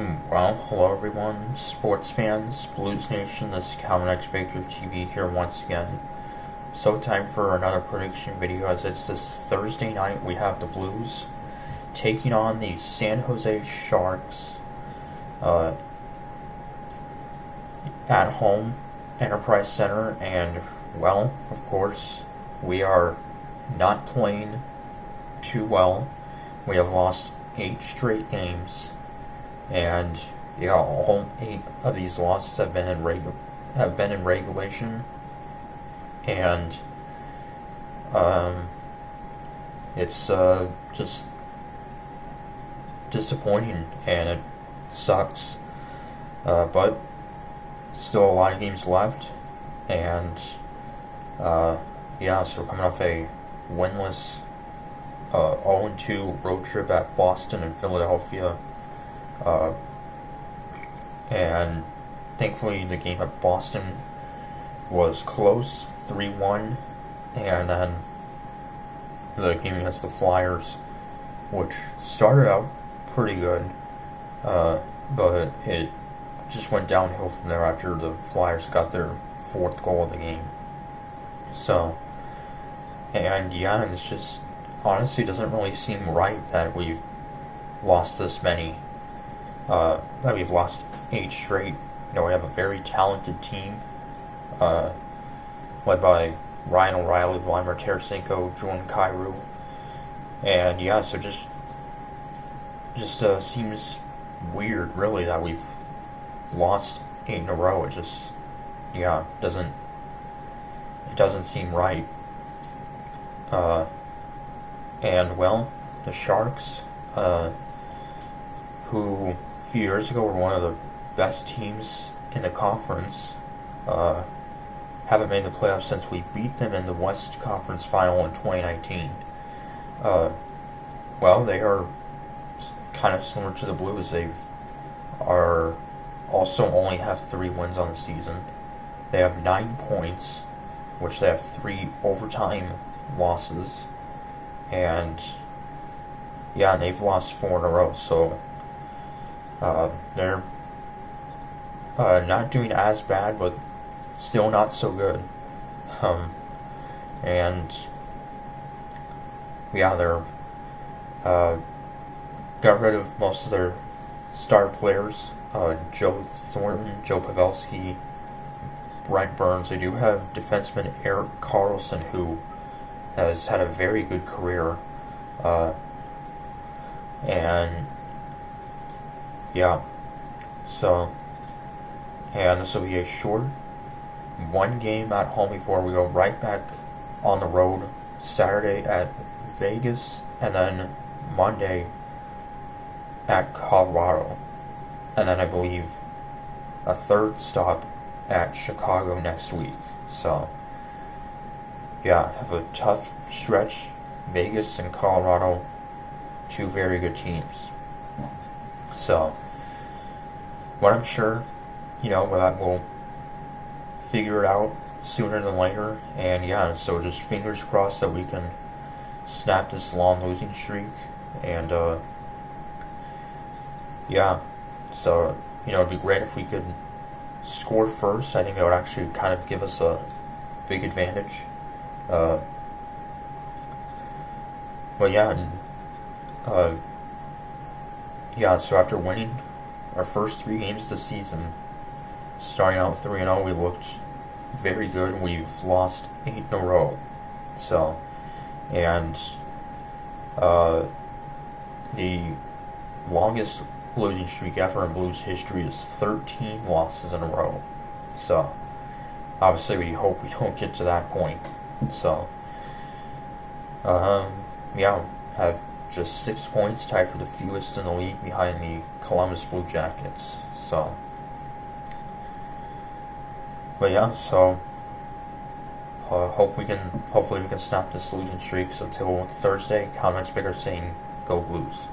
Hmm, Well, hello everyone, sports fans, Blues Nation, this is Calvin X Baker TV here once again. So time for another prediction video as it's this Thursday night we have the Blues taking on the San Jose Sharks uh, at home, Enterprise Center, and well, of course, we are not playing too well. We have lost eight straight games and yeah, all eight of these losses have been in regu- have been in regulation, and um, it's uh, just disappointing and it sucks. Uh, but still a lot of games left, and uh, yeah, so we're coming off a winless uh, 0-2 road trip at Boston and Philadelphia. Uh, and thankfully, the game at Boston was close, 3 1. And then the game against the Flyers, which started out pretty good, uh, but it just went downhill from there after the Flyers got their fourth goal of the game. So, and yeah, it's just honestly doesn't really seem right that we've lost this many uh, that we've lost eight straight. You know, we have a very talented team, uh, led by Ryan O'Reilly, Vladimir Tarasenko, Jordan Kyrou, and yeah, so just just uh, seems weird, really, that we've lost eight in a row. It just yeah doesn't it doesn't seem right. Uh, and well, the Sharks, uh, who few years ago were one of the best teams in the conference. Uh, haven't made the playoffs since we beat them in the West Conference Final in 2019. Uh, well, they are kind of similar to the Blues. They are also only have three wins on the season. They have nine points, which they have three overtime losses, and yeah, they've lost four in a row. So uh, they're uh, not doing as bad, but still not so good. Um, and yeah, they're uh, got rid of most of their star players. Uh, Joe Thornton, Joe Pavelski, Brent Burns. They do have defenseman Erik Karlsson, who has had a very good career. Uh, and yeah. So, and this will be a short one game at home before we go right back on the road Saturday at Vegas and then Monday at Colorado. And then I believe a third stop at Chicago next week. So, yeah, have a tough stretch. Vegas and Colorado, two very good teams. So, but I'm sure, you know, that we'll figure it out sooner than later. And yeah, so just fingers crossed that we can snap this long losing streak. And uh, yeah, so you know, it'd be great if we could score first. I think that would actually kind of give us a big advantage. Uh, but yeah, uh, yeah, so after winning our first three games the season, starting out 3 0, we looked very good. We've lost eight in a row. So, and uh, the longest losing streak ever in Blues history is 13 losses in a row. So, obviously, we hope we don't get to that point. So, um, yeah, have just six points, tied for the fewest in the league behind the Columbus Blue Jackets. So, but yeah, so uh, hope we can, hopefully we can stop this losing streak. So till Thursday, comments bigger saying, "Go Blues."